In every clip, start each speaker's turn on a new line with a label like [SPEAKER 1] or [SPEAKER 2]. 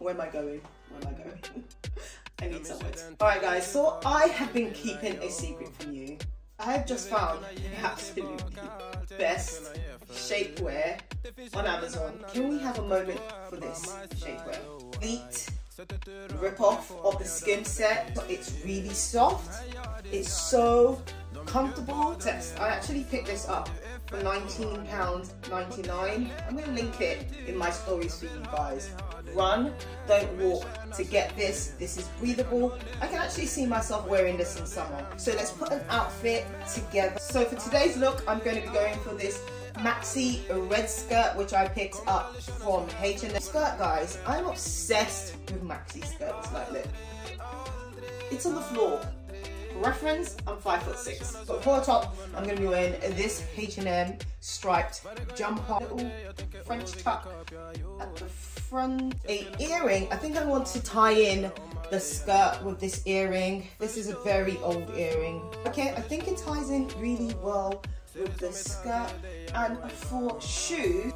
[SPEAKER 1] Where am I going? Where am I going? I need somewhere. Alright guys, so I have been keeping a secret from you. I have just found the absolute best shapewear on Amazon. Can we have a moment for this shapewear? Complete rip off of the Skims set, but it's really soft. It's so comfortable. Test. I actually picked this up for £19.99. I'm going to link it in my stories for you guys. Run, don't walk to get this. This is breathable. I can actually see myself wearing this in summer. So let's put an outfit together. So for today's look, I'm going to be going for this maxi red skirt which I picked up from H&M. Skirt guys, I'm obsessed with maxi skirts like. It's on the floor reference, I'm five foot six. But for the top, I'm gonna be wearing this H&M striped jumper, little French tuck at the front. A earring, I think I want to tie in the skirt with this earring. This is a very old earring. Okay, I think it ties in really well with the skirt. And for shoes,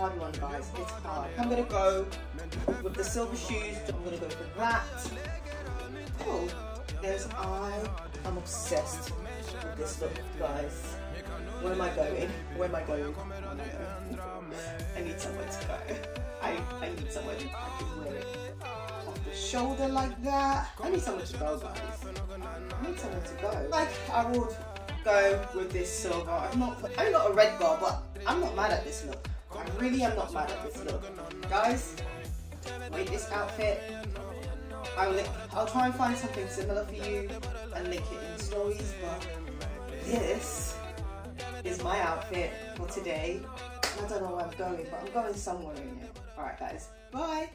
[SPEAKER 1] hard one guys, it's hard. I'm gonna go with the silver shoes, I'm gonna go for that. Oh, there's I. I'm obsessed with this look, guys. Where am I going? Where am I going? I need somewhere to go. I, I need somewhere to wear it off the shoulder like that. I need somewhere to go, guys. I need somewhere to go. Like, I would go with this silver. I'm not, I'm a red girl, but I'm not mad at this look. I really am not mad at this look. Guys, wait, this outfit I'll I'll try and find something similar for you and link it in stories, but this is my outfit for today. I don't know where I'm going, but I'm going somewhere in it. Alright guys, bye!